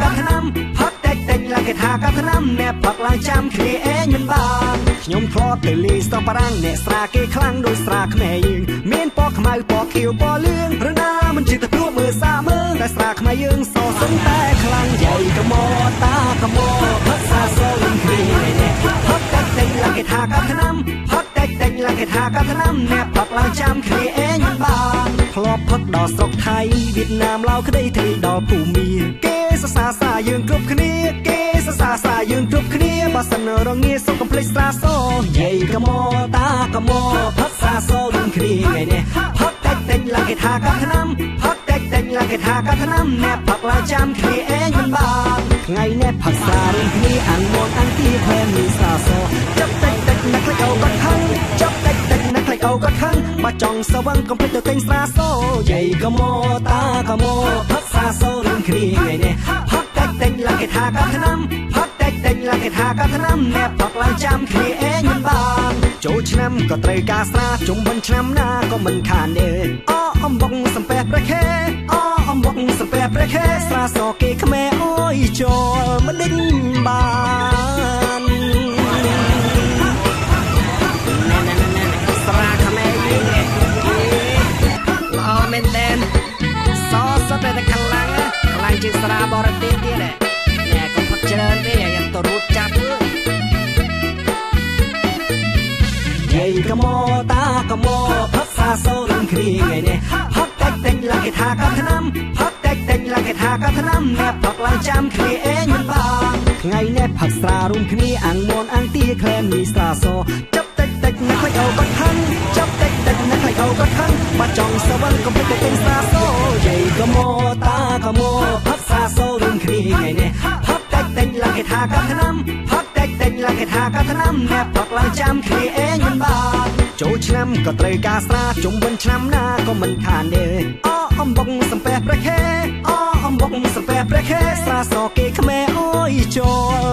កាត់ឆ្នាំផឹកតិចតិចឡើងគេថាកាត់ឆ្នាំអ្នកផឹកឡើងចាំគ្នាអេងមិនបានខ្ញុំធ្លាប់ទៅលេងស្ទប់បារាំងអ្នកស្រាគេខ្លាំងដូចស្រាខ្មែរយើងមានពណ៌ខ្មៅពណ៌ខៀវពណ៌លឿងឬណាមិនជិះទៅព្រួមើលសាមើលតែស្រាខ្មែរយើងសសឹងតែខ្លាំងយាយកមតាកមផឹកសាសលឹងគ្នាផឹកតិចតិចឡើងគេថាកាត់ឆ្នាំផឹកតិចតិចឡើងគេថាកាត់ឆ្នាំអ្នកផឹកឡើងចាំគ្នាអេងមិនបានធ្លាប់ផឹកដល់ស្រុកថៃវៀតណាមឡាវក្តីធ្លីដល់ភូមាគេ សរសើរសាយើងគ្រប់គ្នាគេសរសើរសាយើងគ្រប់គ្នាបើសិនរងាសុំកំភ្លេចស្រាសយាយកមតាកមផឹកសាសយើងគ្នាថ្ងៃនេះផឹកតិចតិចឡើងគេថាកាត់ឆ្នាំផឹកតិចតិចឡើងគេថាកាត់ឆ្នាំអ្នកផឹកឡើងចាំគ្នាអេងមិនបានថ្ងៃនេះផឹកសារឿងគ្នាអានមកអានទីផែមានសាសចាប់តិចតិចណាក់ខ្លេចអូបាត់ខឹងចាប់តិចតិចណាក់ខ្លេចអូក៏ខឹងបើចង់សវឹងកំភ្លេចទៅទិញស្រាសយាយកមតាកមផឹកសាសរឿង គ្នាថ្ងៃនេះផឹកតិចតិចឡើងគេថាកាត់ឆ្នាំផឹកតិចតិចឡើងគេថាកាត់ឆ្នាំអ្នកផឹកឡើងចាំគ្នាអេងមិនបានចូលឆ្នាំក៏ត្រូវការស្រាជុំបិណ្ឌឆ្នាំណាក៏មិនខានទេអអំបុកសំពះព្រះខេអអំបុកសំពះព្រះខេស្រាសគេខ្មែរអើយចូលមិនដេញ ស្រាបរទេសទៀតណែកុំផឹកច្រើនទេយ៉ាងទៅរួចចាប់ទៅយាយកមតាកមផឹកសាសូរឹងគ្នាថ្ងៃនេះផឹកតិចតិចឡើងគេថាកាត់ឆ្នាំផឹកតិចតិចឡើងគេថាកាត់ឆ្នាំអ្នកផឹកឡើងចាំគ្នាអេងមិនបានថ្ងៃនេះផឹកស្រារួមគ្នាអាំងមនអាំងទាក្លែមមីស្រាសចាប់តិចតិចអ្នកខ្លាចអូបាត់ខឹងចាប់តិចតិចអ្នកខ្លាចអូបាត់ខឹងបាត់ចង់សវឹងកុំភ្លេចទៅទិញស្រាសយាយកមតាកមផឹកសា សូរួមគ្នាថ្ងៃនេះផឹកតិចតិចឡើងគេថាកាត់ឆ្នាំផឹកតិចតិចឡើងគេថាកាត់ឆ្នាំអ្នកផឹកឡើងចាំគ្នាអេងមិនបានចូលឆ្នាំក៏ត្រូវការស្រាជុំបិណ្ឌឆ្នាំណាក៏មិនខានទេអអំបុកសំពះព្រះខេអអំបុកសំពះព្រះខេស្រាសគេខ្មែរអើយចូលមិនដេញ